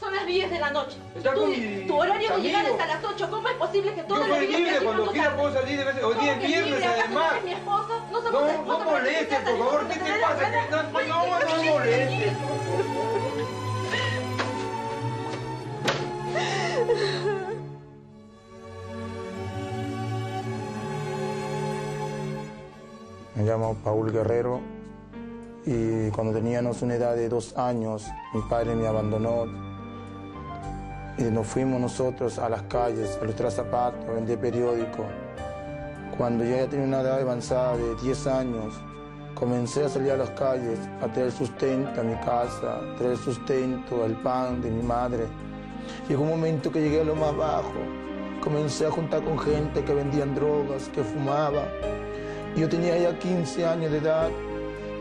Son las 10 de la noche. Está con mi tu horario de llegada es a las 8. ¿Cómo es posible que Yo toda la soy vida libre, cuando quiera puedo salir de vez Hoy ¿Cómo día es viernes no además. eres mi esposo? No somos No, no molestes, te por favor. ¿Qué te pasa? Que no- Oye, no, no ¿qué te molestes. Me llamo Paul Guerrero y cuando teníamos una edad de dos años, mi padre me abandonó y nos fuimos nosotros a las calles a lustrar zapatos, a vender periódicos. Cuando yo ya tenía una edad avanzada de 10 años, comencé a salir a las calles a traer sustento a mi casa, a traer sustento al pan de mi madre. Llegó un momento que llegué a lo más bajo, comencé a juntar con gente que vendían drogas, que fumaba. Yo tenía ya 15 años de edad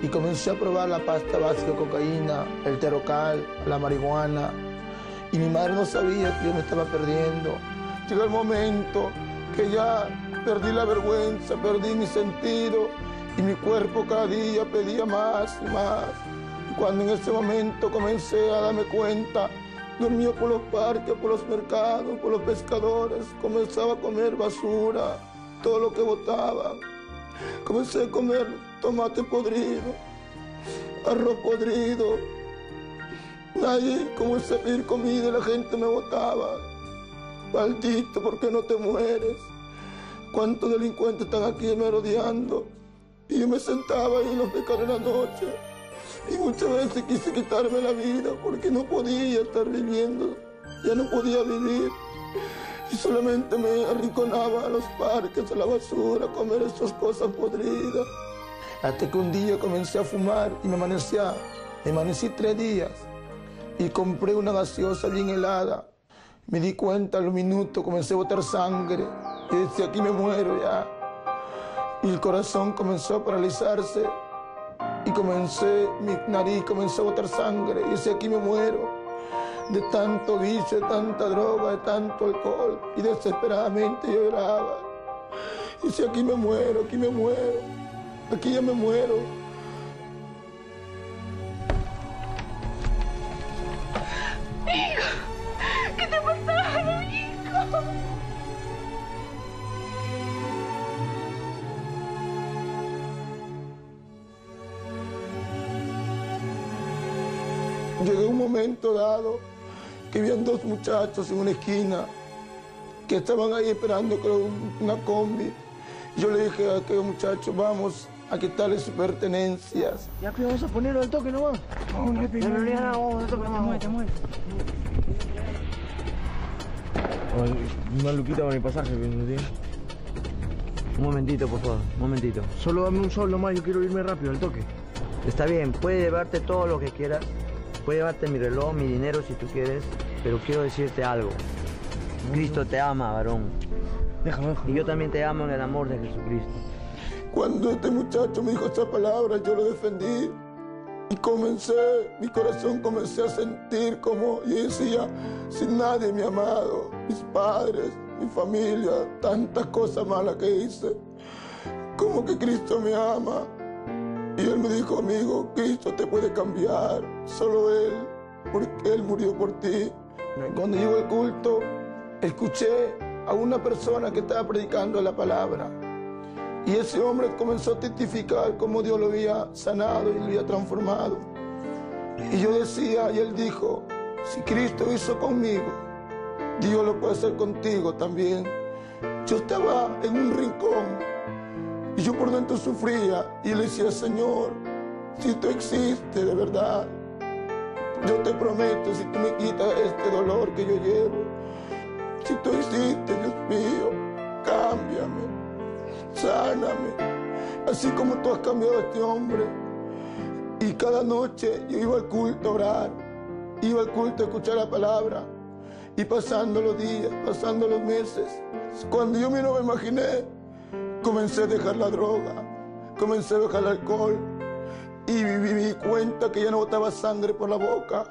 y comencé a probar la pasta básica de cocaína, el terocal, la marihuana. Y mi madre no sabía que yo me estaba perdiendo. Llegó el momento que ya perdí la vergüenza, perdí mi sentido y mi cuerpo cada día pedía más y más. Y cuando en ese momento comencé a darme cuenta, dormía por los parques, por los mercados, por los pescadores, comenzaba a comer basura, todo lo que botaba. Comencé a comer tomate podrido, arroz podrido. Nadie comencé a pedir comida y la gente me botaba. Maldito, ¿por qué no te mueres? ¿Cuántos delincuentes están aquí merodeando? Y yo me sentaba en los pescados en la noche. Y muchas veces quise quitarme la vida porque no podía estar viviendo. Ya no podía vivir. Y solamente me arrinconaba a los parques, a la basura, a comer estas cosas podridas. Hasta que un día comencé a fumar y me amanecía, me amanecí tres días. Y compré una gaseosa bien helada. Me di cuenta a los minutos, comencé a botar sangre. Y decía, aquí me muero ya. Y el corazón comenzó a paralizarse. Y comencé, mi nariz comenzó a botar sangre. Y decía, aquí me muero de tanto vicio, de tanta droga, de tanto alcohol. Y desesperadamente lloraba. Y aquí me muero, aquí me muero, aquí ya me muero. Llegué a un momento dado que habían dos muchachos en una esquina que estaban ahí esperando creo, una combi. Yo le dije a aquellos muchachos, vamos a quitarle sus pertenencias. Ya que vamos a ponerlo al toque nomás. No, no No, no, no, no, vamos al toque nomás. Una luquita para mi pasaje, ¿no tiene? Un momentito, por favor, un momentito. Solo dame un sol nomás, yo quiero irme rápido al toque. Está bien, puede llevarte todo lo que quieras. Puede llevarte mi reloj, mi dinero si tú quieres. Pero quiero decirte algo. Cristo te ama, varón. Déjame, déjame. Y yo también te amo en el amor de Jesucristo. Cuando este muchacho me dijo esa palabra, yo lo defendí. Y comencé, mi corazón comencé a sentir como yo decía, si nadie me ha amado, mis padres, mi familia, tantas cosas malas que hice, como que Cristo me ama. Y él me dijo, amigo, Cristo te puede cambiar, solo Él, porque Él murió por ti. Cuando llegó el culto, escuché a una persona que estaba predicando la palabra. Y ese hombre comenzó a testificar cómo Dios lo había sanado y lo había transformado. Y yo decía, y él dijo, si Cristo hizo conmigo, Dios lo puede hacer contigo también. Yo estaba en un rincón y yo por dentro sufría y le decía, Señor, si tú existes de verdad, yo te prometo, si tú me quitas este dolor que yo llevo, si tú existes, Dios mío, cámbiame sáname, así como tú has cambiado a este hombre. Y cada noche yo iba al culto a orar, iba al culto a escuchar la palabra, y pasando los días, pasando los meses, cuando yo me no me imaginé, comencé a dejar la droga, comencé a dejar el alcohol, y me di cuenta que ya no botaba sangre por la boca,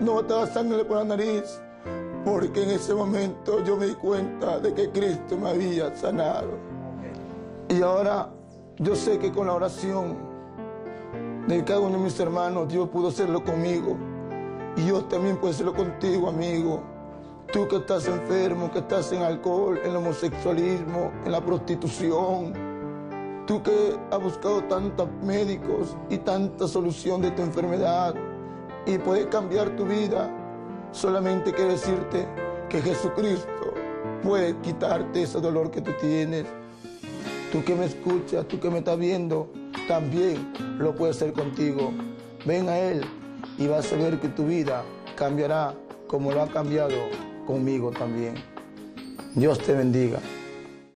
no botaba sangre por la nariz, porque en ese momento yo me di cuenta de que Cristo me había sanado. Y ahora yo sé que con la oración de cada uno de mis hermanos, Dios pudo hacerlo conmigo. Y Dios también puede hacerlo contigo, amigo. Tú que estás enfermo, que estás en alcohol, en el homosexualismo, en la prostitución. Tú que has buscado tantos médicos y tanta solución de tu enfermedad y puede cambiar tu vida. Solamente quiero decirte que Jesucristo puede quitarte ese dolor que tú tienes. Tú que me escuchas, tú que me estás viendo, también lo puede hacer contigo. Ven a Él y vas a ver que tu vida cambiará como lo ha cambiado conmigo también. Dios te bendiga.